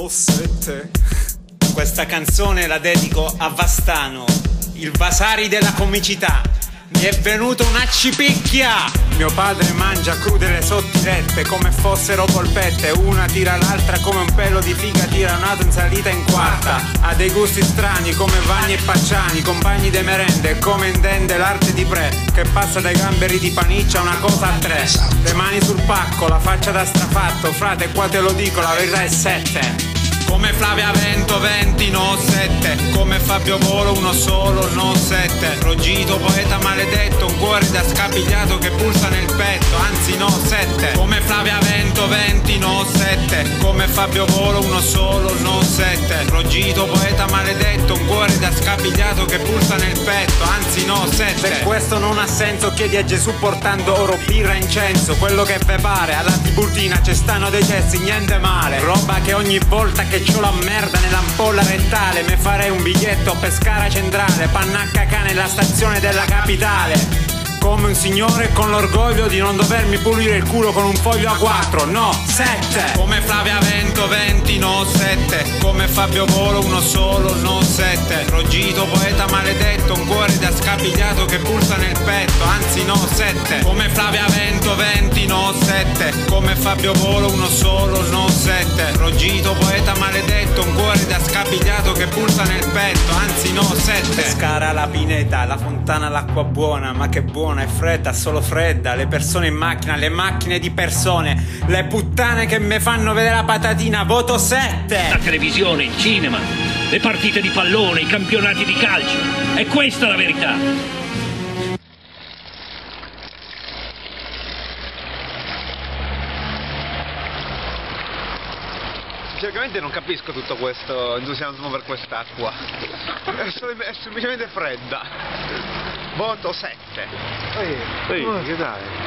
no 7 Questa canzone la dedico a Vastano, il Vasari della comicità. Mi è venuta una cipicchia! Mio padre mangia crude le sottirette come fossero polpette. Una tira l'altra come un tira nato in salita in quarta. Ha dei gusti strani come Vanni e Pacciani, compagni de merende, come intende l'arte di pre, che passa dai gamberi di paniccia una cosa a tre. Le mani sul pacco, la faccia da strafatto, frate qua te lo dico, la verità è sette. Come Flavia Vento 20 no 7 Come Fabio Volo uno solo no 7 Rogito poeta maledetto Un cuore da scapigliato che pulsa nel petto Anzi no 7 Come Flavia Vento 20 no 7 Come Fabio Volo uno solo no 7 Rogito poeta maledetto Un cuore da scapigliato che pulsa nel petto Anzi no 7 Se questo non ha senso chiedi a Gesù portando oro, birra incenso Quello che ve pare Alla Tiburtina ci stanno dei cessi niente male. Roba che ogni volta che c'ho la merda nell'ampolla rettale Mi farei un biglietto a Pescara Centrale Pannacca cane nella stazione della capitale un signore con l'orgoglio di non dovermi pulire il culo con un foglio a 4, no, 7 Come Flavia Vento 20, no 7 Come Fabio Volo uno solo, no 7 Rogito poeta maledetto, un cuore da scapigliato che pulsa nel petto, anzi no 7 Come Flavia Vento 20, no 7 Come Fabio Volo uno solo, no pulsa nel petto, anzi no 7 Pescara la pineta, la fontana l'acqua buona, ma che buona è fredda, solo fredda, le persone in macchina, le macchine di persone, le puttane che mi fanno vedere la patatina, voto 7 La televisione, il cinema, le partite di pallone, i campionati di calcio. È questa la verità. Sinceramente non capisco tutto questo entusiasmo per quest'acqua. È, solo- è semplicemente fredda. Voto 7. Ehi, che dai?